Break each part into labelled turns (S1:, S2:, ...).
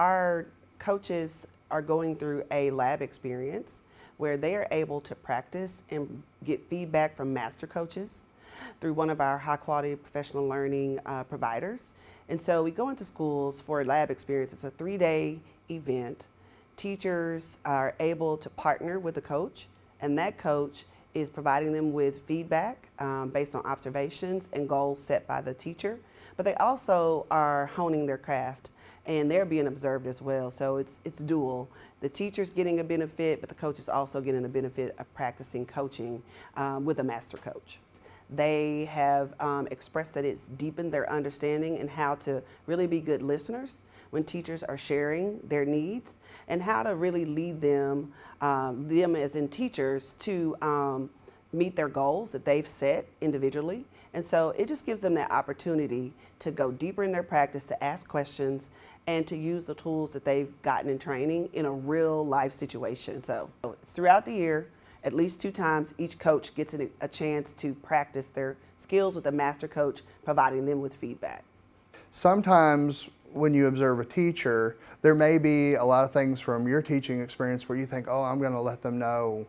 S1: our coaches are going through a lab experience where they are able to practice and get feedback from master coaches through one of our high quality professional learning uh, providers. And so we go into schools for a lab experience. It's a three day event. Teachers are able to partner with a coach, and that coach is providing them with feedback um, based on observations and goals set by the teacher. But they also are honing their craft and they're being observed as well. So it's, it's dual. The teacher's getting a benefit, but the coach is also getting a benefit of practicing coaching um, with a master coach. They have um, expressed that it's deepened their understanding and how to really be good listeners when teachers are sharing their needs and how to really lead them, um, them as in teachers, to um, meet their goals that they've set individually. And so it just gives them that opportunity to go deeper in their practice, to ask questions, and to use the tools that they've gotten in training in a real life situation. So throughout the year, at least two times, each coach gets a chance to practice their skills with a master coach, providing them with feedback.
S2: Sometimes when you observe a teacher, there may be a lot of things from your teaching experience where you think, oh, I'm going to let them know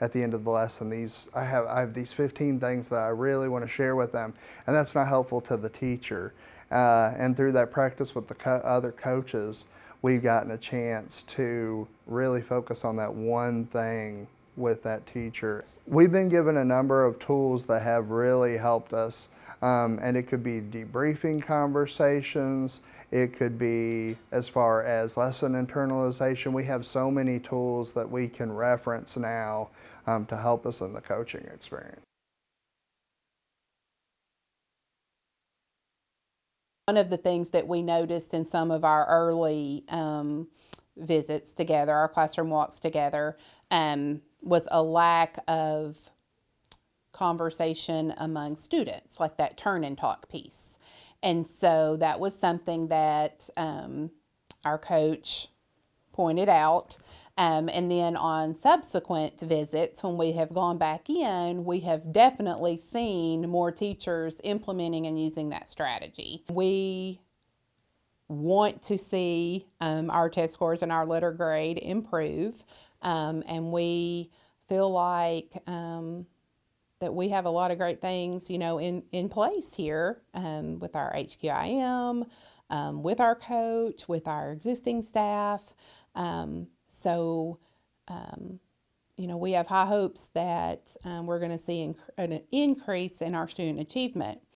S2: at the end of the lesson. These I have I have these 15 things that I really want to share with them, and that's not helpful to the teacher. Uh, and through that practice with the co other coaches, we've gotten a chance to really focus on that one thing with that teacher. We've been given a number of tools that have really helped us, um, and it could be debriefing conversations. It could be as far as lesson internalization. We have so many tools that we can reference now um, to help us in the coaching experience.
S3: One of the things that we noticed in some of our early um, visits together, our classroom walks together, um, was a lack of conversation among students, like that turn and talk piece. And so that was something that um, our coach pointed out um, and then on subsequent visits, when we have gone back in, we have definitely seen more teachers implementing and using that strategy. We want to see um, our test scores and our letter grade improve, um, and we feel like um, that we have a lot of great things, you know, in, in place here um, with our HQIM, um, with our coach, with our existing staff. Um, so, um, you know, we have high hopes that um, we're going to see inc an increase in our student achievement.